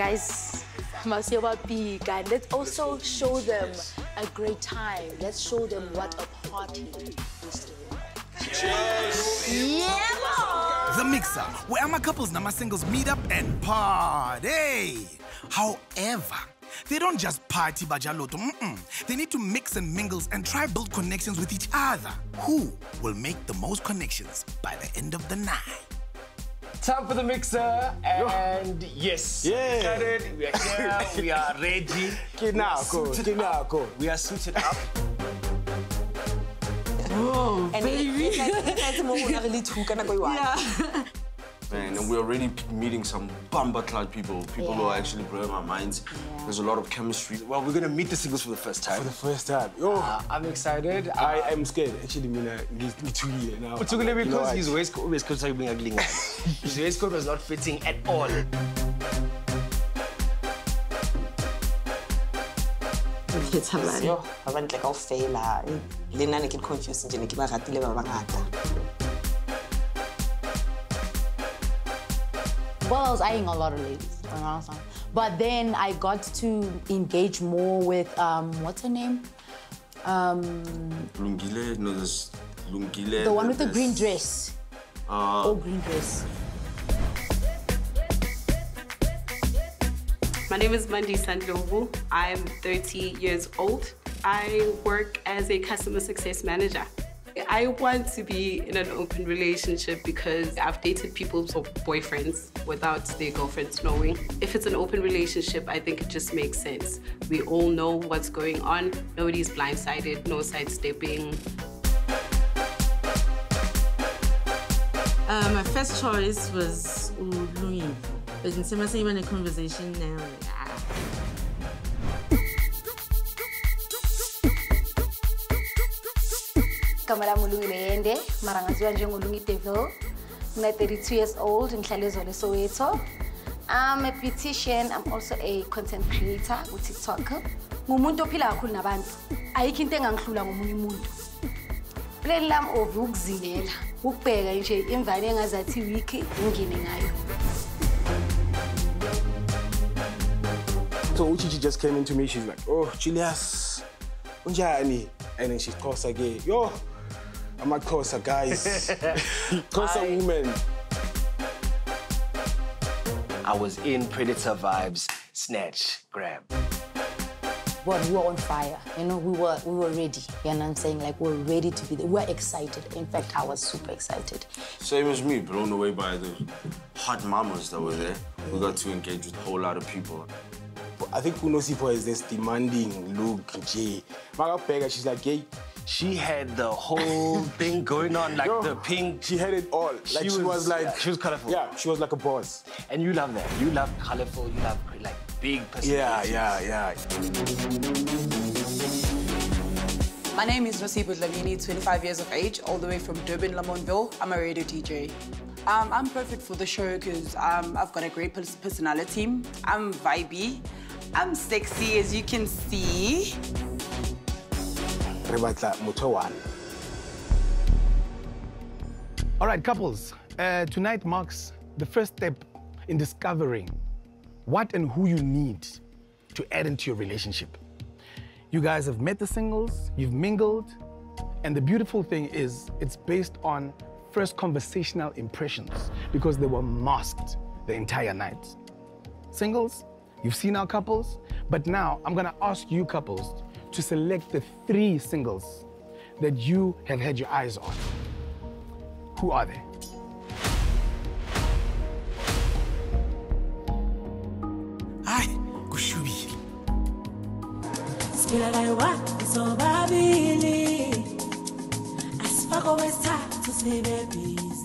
Guys, Masiwa Pika. Let's also show them a great time. Let's show them what a party is to Yeah. The Mixer, where ama couples nama singles meet up and party. However, they don't just party bajaloto. Mm-mm. They need to mix and mingle and try build connections with each other. Who will make the most connections by the end of the night? Time for the mixer, and yes, Yeah. excited. We are here. we are ready. Kinako, We are suited up. kinako. We are suited up. And oh, baby. yeah. Man, and we're already meeting some bumper cloud people, people who are actually blowing our minds. There's a lot of chemistry. Well, we're gonna meet the singles for the first time. For the first time. Yo, Uh, I'm excited. I am scared. Actually, mina ngithukile now. Particularly You know because what? his waistcoat, waistcoat started being ugly. his waistcoat was not fitting at all. yo ba bantle ka o fela le nna ne ke confuse nje ne ke ba ratile ba bangata Well, I was eyeing a lot of ladies, you know what I'm saying? But then I got to engage more with, um, what's her name? Um, Lungile, no, there's Lungile. the one with the green dress. Uh, Oh, green dress. My name is Mandy Sandlovu. I'm 30 years old. I work as a customer success manager. I want to be in an open relationship because I've dated people's boyfriends without their girlfriends knowing. If it's an open relationship, I think it just makes sense. We all know what's going on. Nobody's blindsided, no sidestepping. Uh, my first choice was Ulungi. But in some even a conversation now. ah. Igama lami ulungile mara ngaziwa njengolungi devil ngina-32 years old ngihlala ezolo soweto i'm a beautician i'm also a content creator kutiktok ngumuntu ophila kakhulu nabantu ayikho into engangihlula ngomunye umuntu plani lami ovi ukuzingela ukubheka nje imvane engazathi wiki ngingene ngayo So Uchichi just came into me. She's like, "Oh, Julius, unjani?" And then she's Xhosa ke. Yo, I'm a Xhosa guys. Xhosa woman. I was in Predator vibes, snatch, grab. But we were on fire. You know, we were we were ready. You know what I'm saying? Like we're ready to be there. We're excited. In fact, I was super excited. Same as me, blown away by the hot mamas that were there. We got to engage with a whole lot of people. I think Unosipho has this demanding look. Jay. J. Magabega, she's like, "Hey." She had the whole thing going on, like Yo, the pink. She had it all. Like she, was, like, she was colorful. yeah, she was like a boss. And you love that. You love colorful. You love like big personalities. yeah, yeah. Yeah. My name is Nosipho Dlamini, 25 years of age, all the way from Durban, Lamontville. I'm a radio DJ. Um, I'm perfect for the show because um, I've got a great pers- personality. I'm vibey. I'm sexy, as you can see. Re batla motho one. All right, couples, uh, tonight marks the first step in discovering what and who you need to add into your relationship. You guys have met the singles, you've mingled, and the beautiful thing is it's based on first conversational impressions because they were masked the entire night. Singles, you've seen our couples, but now I'm gonna ask you couples to select the three singles that you have had your eyes on. Who are they? Hi, kushubile. Siphila la one sobabili asifako wesithathu sibe busy